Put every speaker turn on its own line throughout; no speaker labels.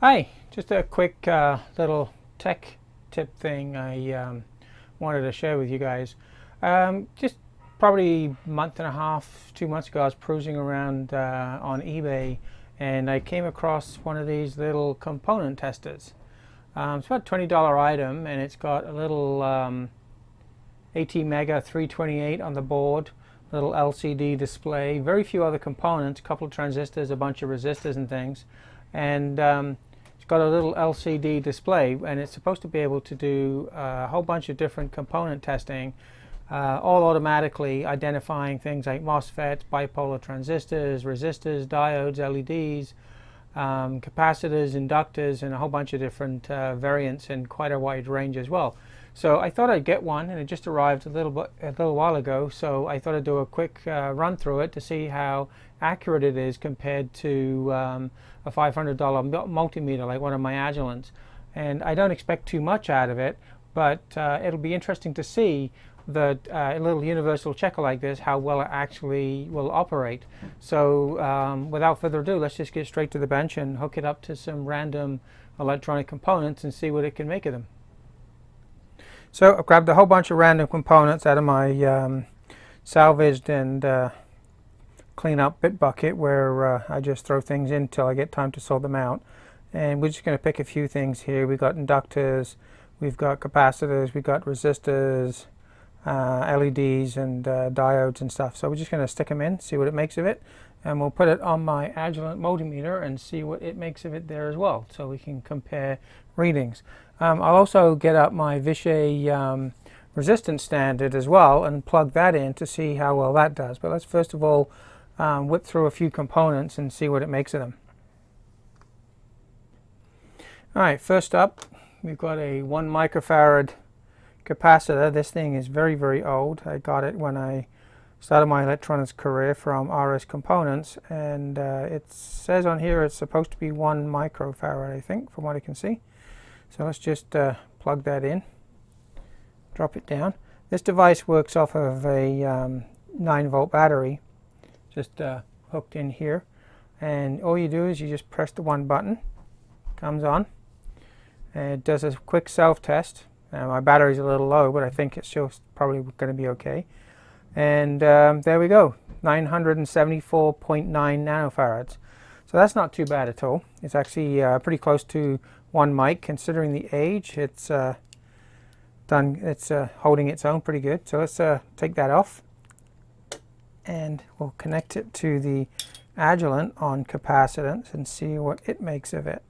Hi, just a quick uh, little tech tip thing I um, wanted to share with you guys. Um, just probably month and a half, two months ago, I was cruising around uh, on eBay and I came across one of these little component testers. Um, it's about a $20 item and it's got a little um, ATmega 328 on the board, little LCD display, very few other components, a couple of transistors, a bunch of resistors and things. And um, got a little LCD display and it's supposed to be able to do a whole bunch of different component testing uh, all automatically identifying things like MOSFETs, bipolar transistors, resistors, diodes, LEDs, um, capacitors, inductors, and a whole bunch of different uh, variants in quite a wide range as well. So I thought I'd get one, and it just arrived a little bit, a little while ago. So I thought I'd do a quick uh, run through it to see how accurate it is compared to um, a $500 multimeter like one of my Agilents. And I don't expect too much out of it, but uh, it'll be interesting to see that uh, a little universal checker like this, how well it actually will operate. So um, without further ado, let's just get straight to the bench and hook it up to some random electronic components and see what it can make of them. So I've grabbed a whole bunch of random components out of my um, salvaged and uh, clean up bit bucket where uh, I just throw things in until I get time to sort them out. And we're just going to pick a few things here. We've got inductors, we've got capacitors, we've got resistors, uh, LEDs and uh, diodes and stuff. So we're just going to stick them in, see what it makes of it. And we'll put it on my Agilent multimeter and see what it makes of it there as well. So we can compare readings. Um, I'll also get up my Vishay um, resistance standard as well and plug that in to see how well that does. But let's first of all um, whip through a few components and see what it makes of them. Alright, first up we've got a 1 microfarad capacitor. This thing is very very old. I got it when I started my electronics career from RS Components and uh, it says on here it's supposed to be 1 microfarad I think from what I can see. So let's just uh, plug that in, drop it down. This device works off of a um, 9 volt battery, just uh, hooked in here. And all you do is you just press the one button, comes on, and it does a quick self-test. now my battery's a little low, but I think it's still probably going to be okay. And um, there we go, 974.9 nanofarads. So that's not too bad at all. It's actually uh, pretty close to one mic considering the age. It's uh, done. It's uh, holding its own pretty good. So let's uh, take that off, and we'll connect it to the Agilent on capacitance and see what it makes of it.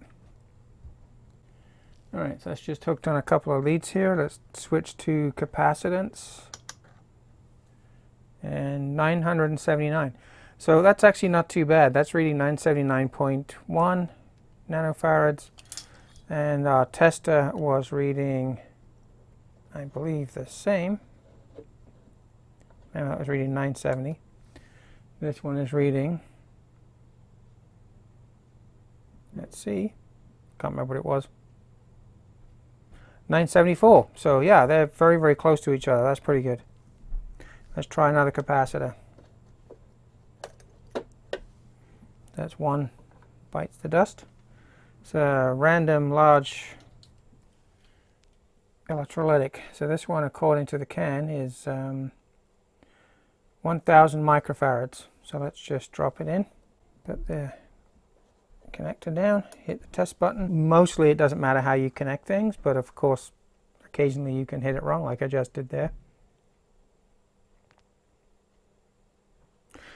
All right, so that's just hooked on a couple of leads here. Let's switch to capacitance and 979. So that's actually not too bad. That's reading 979.1 nanofarads. And uh, our tester was reading, I believe, the same. And that was reading 970. This one is reading, let's see, can't remember what it was. 974. So yeah, they're very, very close to each other. That's pretty good. Let's try another capacitor. That's one bites the dust. It's a random large electrolytic. So this one, according to the can, is um, 1000 microfarads. So let's just drop it in, put the connector down, hit the test button. Mostly it doesn't matter how you connect things, but of course occasionally you can hit it wrong like I just did there.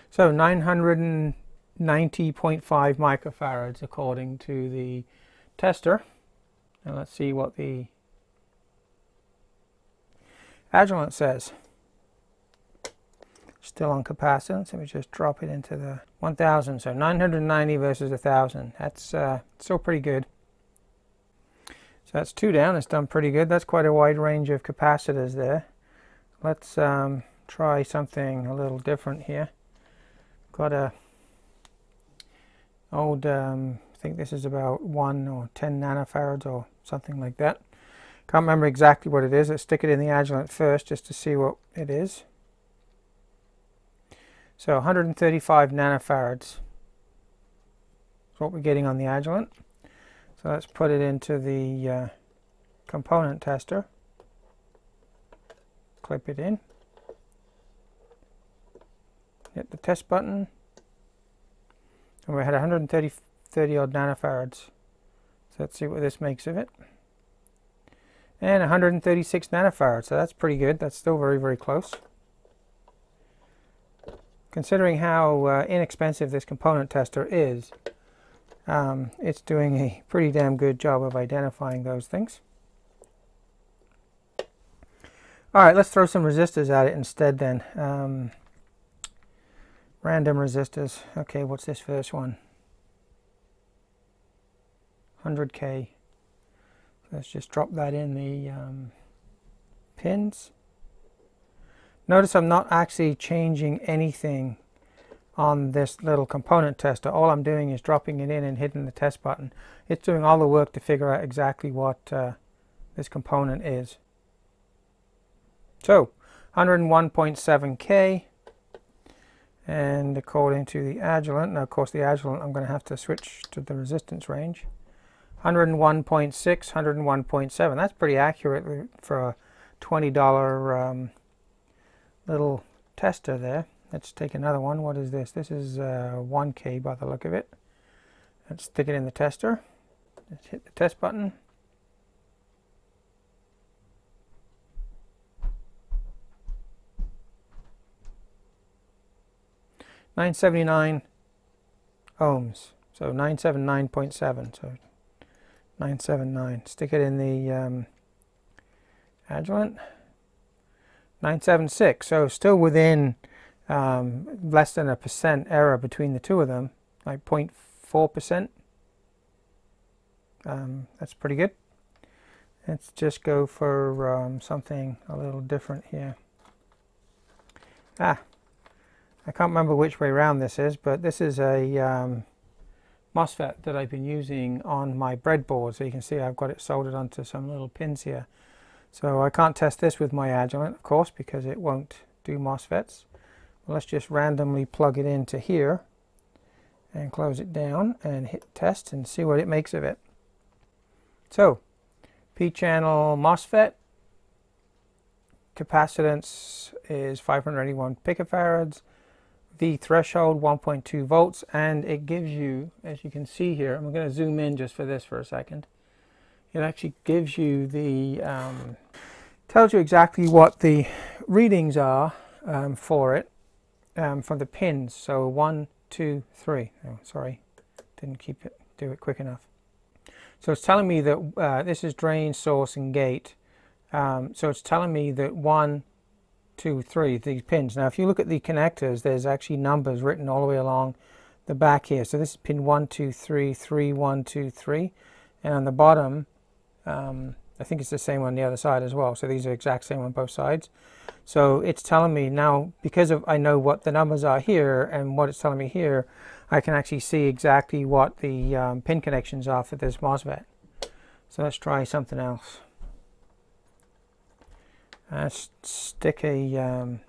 So 900 90.5 microfarads according to the tester. And let's see what the Agilent says. Still on capacitance. Let me just drop it into the 1000. So 990 versus 1000. That's uh, still pretty good. So that's two down. It's done pretty good. That's quite a wide range of capacitors there. Let's um, try something a little different here. Got a old, um, I think this is about 1 or 10 nanofarads or something like that. Can't remember exactly what it is. Let's stick it in the Agilent first just to see what it is. So 135 nanofarads is what we're getting on the Agilent. So let's put it into the uh, component tester. Clip it in. Hit the test button. And we had 130 30 odd nanofarads. So let's see what this makes of it. And 136 nanofarads, so that's pretty good. That's still very, very close. Considering how uh, inexpensive this component tester is, um, it's doing a pretty damn good job of identifying those things. All right, let's throw some resistors at it instead then. Um, random resistors. Okay, what's this first one? 100k. Let's just drop that in the um, pins. Notice I'm not actually changing anything on this little component tester. All I'm doing is dropping it in and hitting the test button. It's doing all the work to figure out exactly what uh, this component is. So 101.7K and according to the Agilent, now of course the Agilent I'm going to have to switch to the resistance range. 101.6, 101.7. That's pretty accurate for a $20 um, little tester there. Let's take another one. What is this? This is uh, 1K by the look of it. Let's stick it in the tester. Let's hit the test button. Nine seventy nine ohms, so nine seven nine point seven. So 979. Stick it in the um, Agilent. 976. So still within um, less than a percent error between the two of them, like 0.4 percent. Um, that's pretty good. Let's just go for um, something a little different here. Ah, I can't remember which way around this is, but this is a um, MOSFET that I've been using on my breadboard. So you can see I've got it soldered onto some little pins here. So I can't test this with my Agilent, of course, because it won't do MOSFETs. Well, let's just randomly plug it into here and close it down and hit test and see what it makes of it. So, P-channel MOSFET, capacitance is 581 picofarads, the threshold 1.2 volts and it gives you as you can see here I'm going to zoom in just for this for a second. It actually gives you the um, tells you exactly what the readings are um, for it um, from the pins. So one two three. Oh, sorry. Didn't keep it do it quick enough. So it's telling me that uh, this is drain source and gate. Um, so it's telling me that one two, three, these pins. Now if you look at the connectors, there's actually numbers written all the way along the back here. So this is pin 1, 2, 3, 3, 1, 2, 3. And on the bottom, um, I think it's the same on the other side as well. So these are exact same on both sides. So it's telling me now, because of I know what the numbers are here and what it's telling me here, I can actually see exactly what the um, pin connections are for this MOSFET. So let's try something else. Uh, stick a um,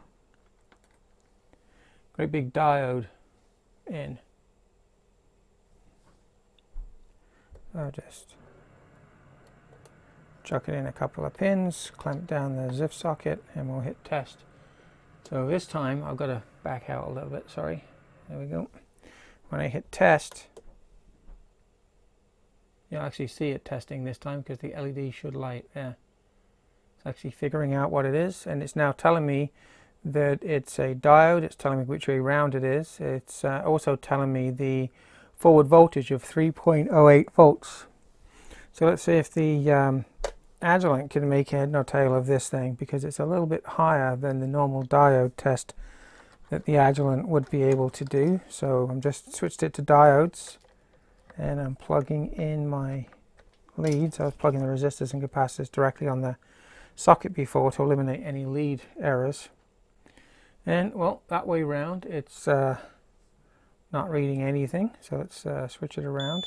great big diode in. I'll just chuck it in a couple of pins, clamp down the ZIF socket, and we'll hit test. So this time I've got to back out a little bit, sorry. There we go. When I hit test, you'll actually see it testing this time because the LED should light there actually figuring out what it is and it's now telling me that it's a diode, it's telling me which way round it is, it's uh, also telling me the forward voltage of 3.08 volts. So let's see if the um, Agilent can make head or tail of this thing because it's a little bit higher than the normal diode test that the Agilent would be able to do. So I'm just switched it to diodes and I'm plugging in my leads. I was plugging the resistors and capacitors directly on the socket before to eliminate any lead errors. And well, that way round, it's uh, not reading anything. So let's uh, switch it around.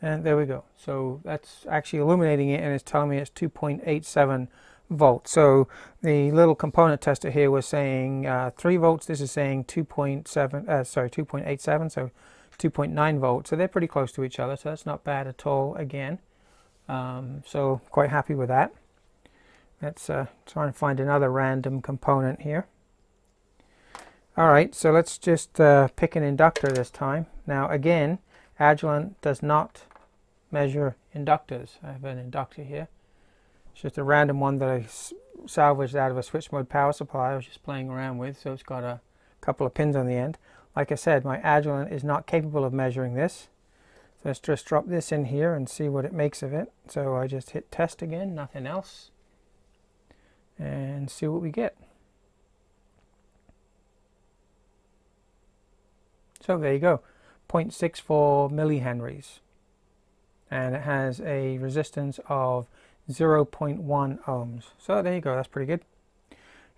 And there we go. So that's actually illuminating it and it's telling me it's 2.87 volts. So the little component tester here was saying uh, 3 volts. This is saying 2.7, uh, sorry, 2.87. So 2.9 volts. So they're pretty close to each other, so that's not bad at all again. Um, so quite happy with that. Let's uh, try and find another random component here. Alright, so let's just uh, pick an inductor this time. Now again, Agilent does not measure inductors. I have an inductor here. It's just a random one that I salvaged out of a switch mode power supply I was just playing around with, so it's got a couple of pins on the end. Like I said, my Agilent is not capable of measuring this. So let's just drop this in here and see what it makes of it. So I just hit test again, nothing else. And see what we get. So there you go, 0.64 millihenries. And it has a resistance of 0.1 ohms. So there you go, that's pretty good.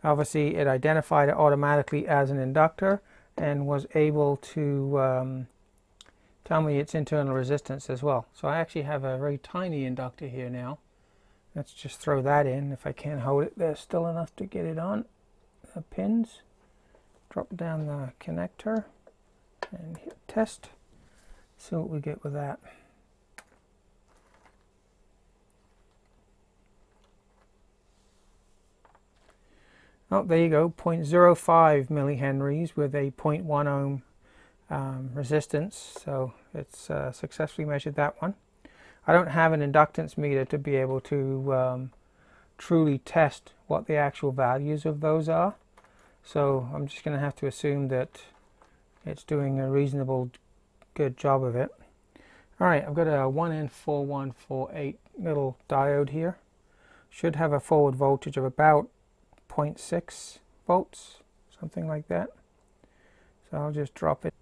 Obviously it identified it automatically as an inductor and was able to um, tell me its internal resistance as well. So I actually have a very tiny inductor here now. Let's just throw that in if I can't hold it there still enough to get it on the pins. Drop down the connector and hit test. See what we get with that. Oh, there you go, 0.05 millihenries with a 0.1 ohm um, resistance. So it's uh, successfully measured that one. I don't have an inductance meter to be able to um, truly test what the actual values of those are. So I'm just going to have to assume that it's doing a reasonable good job of it. Alright, I've got a 1N4148 little diode here. Should have a forward voltage of about 0.6 volts, something like that. So I'll just drop it.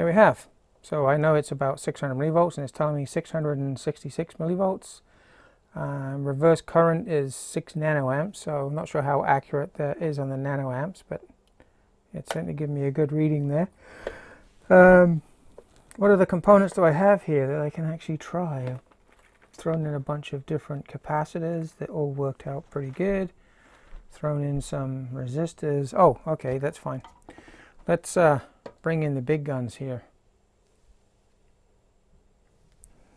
There we have. So I know it's about 600 millivolts and it's telling me 666 millivolts. Um, reverse current is 6 nanoamps, so I'm not sure how accurate that is on the nanoamps, but it's certainly giving me a good reading there. Um, what other components do I have here that I can actually try? thrown in a bunch of different capacitors that all worked out pretty good. Thrown in some resistors. Oh, okay, that's fine. Let's uh, bring in the big guns here.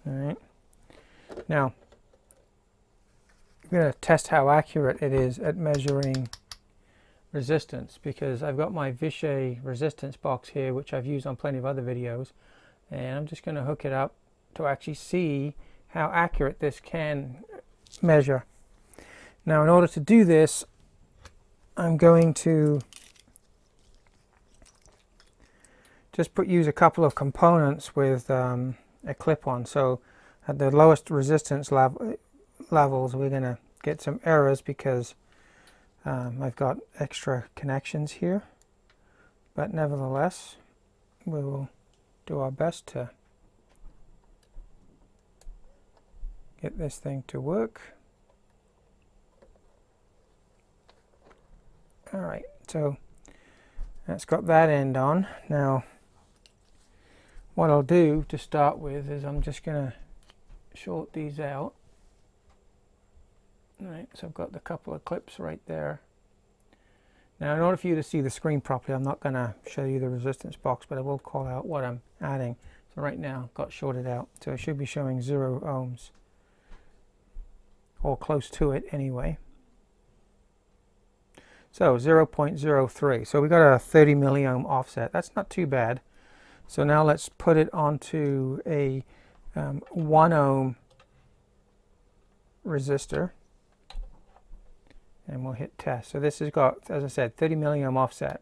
All right. Now, I'm going to test how accurate it is at measuring resistance because I've got my Vishay resistance box here which I've used on plenty of other videos and I'm just going to hook it up to actually see how accurate this can measure. Now in order to do this I'm going to just put use a couple of components with um, a clip-on so at the lowest resistance level levels we're going to get some errors because um, I've got extra connections here but nevertheless we will do our best to get this thing to work. Alright, so that's got that end on. Now, what I'll do to start with is I'm just going to short these out. Alright, so I've got the couple of clips right there. Now in order for you to see the screen properly, I'm not going to show you the resistance box, but I will call out what I'm adding. So right now, I've got shorted out, so it should be showing zero ohms or close to it anyway. So 0.03. So we got a 30 milliohm offset. That's not too bad. So now let's put it onto a um, 1 ohm resistor and we'll hit test. So this has got, as I said, 30 milliohm offset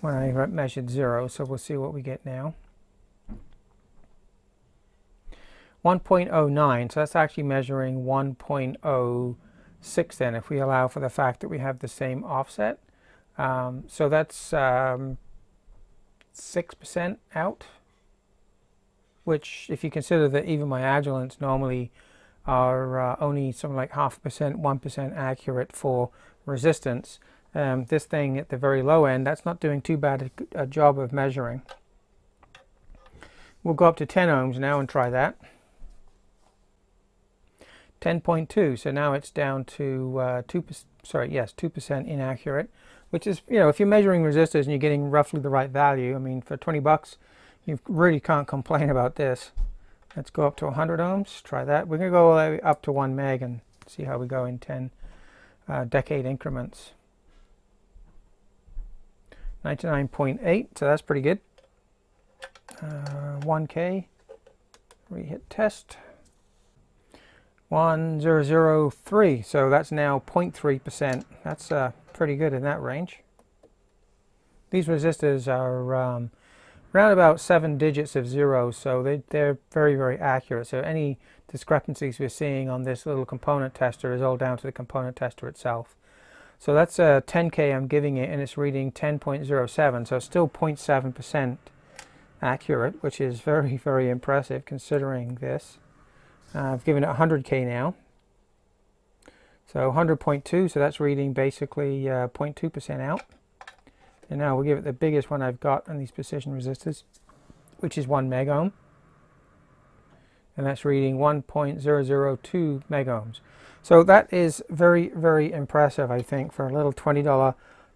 when I measured zero. So we'll see what we get now. 1.09, so that's actually measuring 1.06 then if we allow for the fact that we have the same offset. Um, so that's 6% um, out, which if you consider that even my Agilents normally are uh, only something like half percent, 1% accurate for resistance, um, this thing at the very low end, that's not doing too bad a, a job of measuring. We'll go up to 10 ohms now and try that. 10.2 so now it's down to uh, 2 sorry yes 2% inaccurate which is, you know, if you're measuring resistors and you're getting roughly the right value, I mean, for 20 bucks, you really can't complain about this. Let's go up to 100 ohms, try that. We're going to go up to 1 meg and see how we go in 10 uh, decade increments. 99.8, so that's pretty good. Uh, 1K, re-hit test. 1003, so that's now 0.3%. That's uh, pretty good in that range. These resistors are um, around about seven digits of zero, so they, they're very, very accurate. So any discrepancies we're seeing on this little component tester is all down to the component tester itself. So that's a 10K I'm giving it, and it's reading 10.07, so still 0.7% accurate, which is very, very impressive considering this. Uh, I've given it 100K now. So 100.2, so that's reading basically 0.2% uh, out. And now we'll give it the biggest one I've got on these precision resistors, which is 1 megohm. And that's reading 1.002 megohms. So that is very, very impressive, I think, for a little $20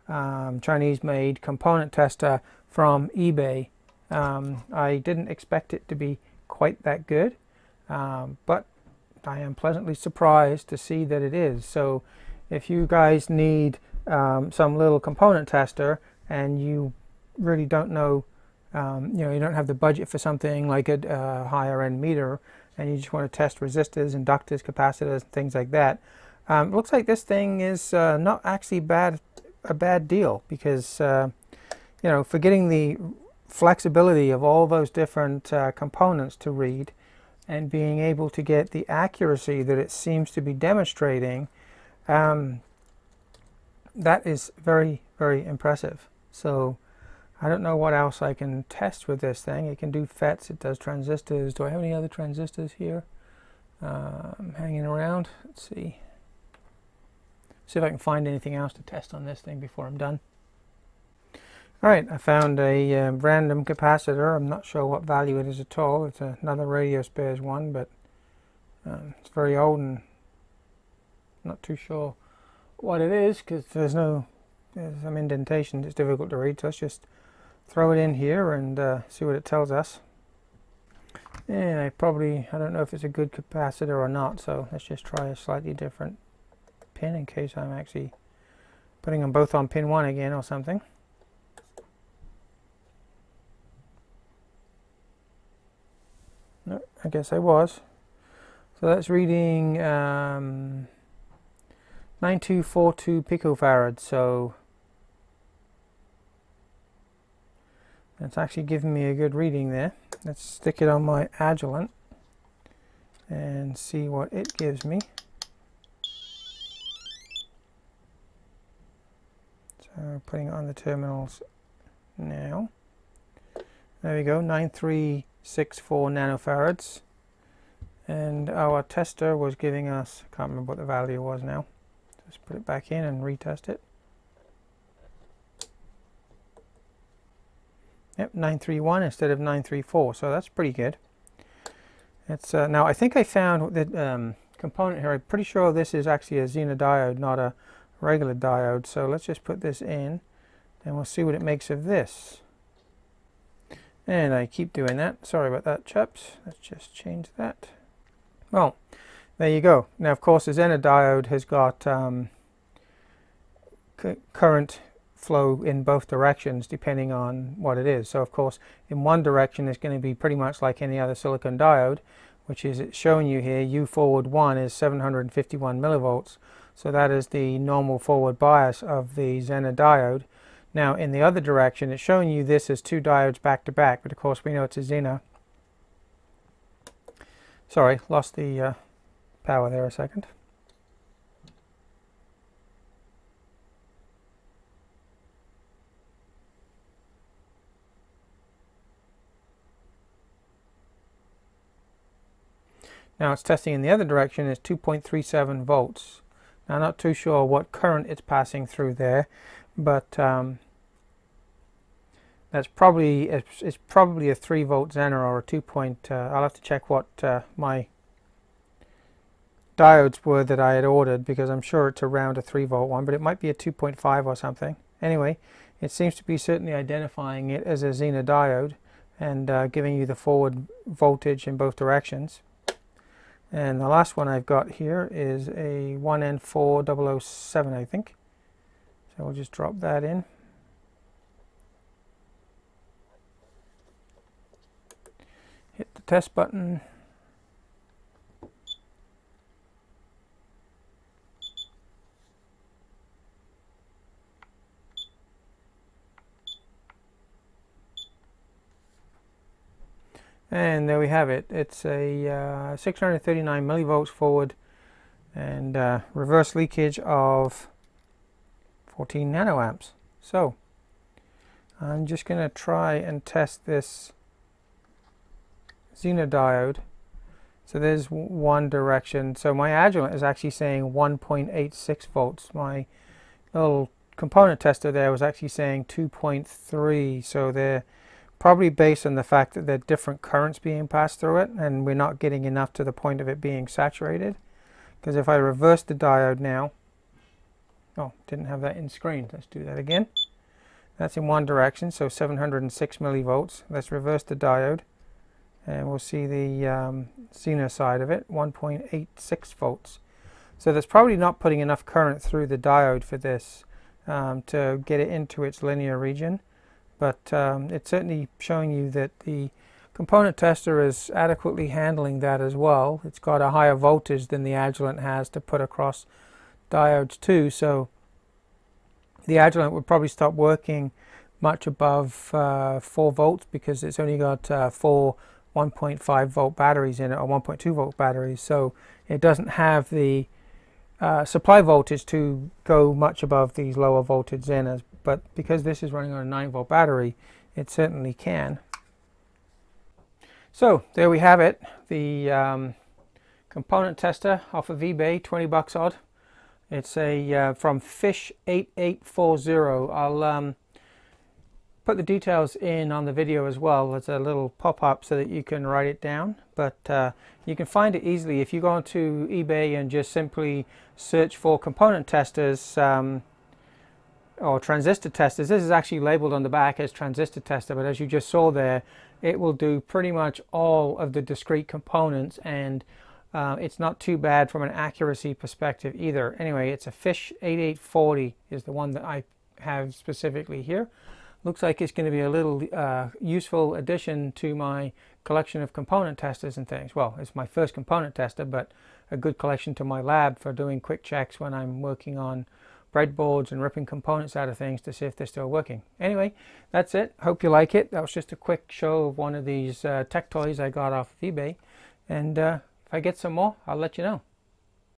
um, Chinese-made component tester from eBay. Um, I didn't expect it to be quite that good, um, but I am pleasantly surprised to see that it is. So if you guys need um, some little component tester and you really don't know, um, you know, you don't have the budget for something like a uh, higher end meter and you just want to test resistors, inductors, capacitors, and things like that. Um, looks like this thing is uh, not actually bad, a bad deal because, uh, you know, for getting the flexibility of all those different uh, components to read and being able to get the accuracy that it seems to be demonstrating, um, that is very, very impressive. So I don't know what else I can test with this thing. It can do FETs, it does transistors. Do I have any other transistors here um, hanging around? Let's see. See if I can find anything else to test on this thing before I'm done. Alright, I found a uh, random capacitor. I'm not sure what value it is at all. It's another radio spares one, but um, it's very old and not too sure what it is because there's no there's some indentation. It's difficult to read, so let's just throw it in here and uh, see what it tells us. And I probably, I don't know if it's a good capacitor or not, so let's just try a slightly different pin in case I'm actually putting them both on pin 1 again or something. No, I guess I was. So that's reading um, 9242 picofarads. So it's actually giving me a good reading there. Let's stick it on my Agilent and see what it gives me. So putting it on the terminals now. There we go, 93 64 nanofarads and our tester was giving us, I can't remember what the value was now, just put it back in and retest it. Yep, 931 instead of 934, so that's pretty good. It's uh, Now I think I found the um, component here, I'm pretty sure this is actually a Zener diode, not a regular diode, so let's just put this in and we'll see what it makes of this. And I keep doing that. Sorry about that, chaps. Let's just change that. Well, there you go. Now, of course, the Zener diode has got um, current flow in both directions depending on what it is. So, of course, in one direction it's going to be pretty much like any other silicon diode, which is it's showing you here U forward 1 is 751 millivolts. So that is the normal forward bias of the Zener diode. Now in the other direction it's showing you this as two diodes back to back but of course we know it's a Zener. Sorry, lost the uh, power there a second. Now it's testing in the other direction is 2.37 volts. Now I'm not too sure what current it's passing through there but um, that's probably it's, it's, probably a 3 volt Zener or a 2 point uh, I'll have to check what uh, my diodes were that I had ordered because I'm sure it's around a 3 volt one but it might be a 2.5 or something Anyway, it seems to be certainly identifying it as a Zener diode and uh, giving you the forward voltage in both directions. And the last one I've got here is a 1N4007 I think. So we'll just drop that in. Hit the test button. And there we have it. It's a uh, 639 millivolts forward and uh, reverse leakage of 14 nanoamps. So I'm just going to try and test this Zener diode. So there's one direction. So my Agilent is actually saying 1.86 volts. My little component tester there was actually saying 2.3. So they're probably based on the fact that there are different currents being passed through it and we're not getting enough to the point of it being saturated because if I reverse the diode now oh didn't have that in screen. Let's do that again. That's in one direction so 706 millivolts. Let's reverse the diode and we'll see the um, Zener side of it 1.86 volts. So that's probably not putting enough current through the diode for this um, to get it into its linear region but um, it's certainly showing you that the component tester is adequately handling that as well. It's got a higher voltage than the Agilent has to put across diodes too, so the Agilent would probably stop working much above uh, 4 volts because it's only got uh, four 1.5 volt batteries in it or 1.2 volt batteries so it doesn't have the uh, supply voltage to go much above these lower voltage Zeners but because this is running on a 9 volt battery it certainly can. So there we have it the um, component tester off of eBay 20 bucks odd it's a uh, from fish 8840 I'll um, put the details in on the video as well as a little pop-up so that you can write it down but uh, you can find it easily if you go onto eBay and just simply search for component testers um, or transistor testers. This is actually labeled on the back as transistor tester, but as you just saw there, it will do pretty much all of the discrete components and uh, it's not too bad from an accuracy perspective either. Anyway, it's a Fish 8840 is the one that I have specifically here. Looks like it's going to be a little uh, useful addition to my collection of component testers and things. Well, it's my first component tester, but a good collection to my lab for doing quick checks when I'm working on breadboards and ripping components out of things to see if they're still working. Anyway, that's it. Hope you like it. That was just a quick show of one of these uh, tech toys I got off of eBay. And uh, if I get some more, I'll let you know.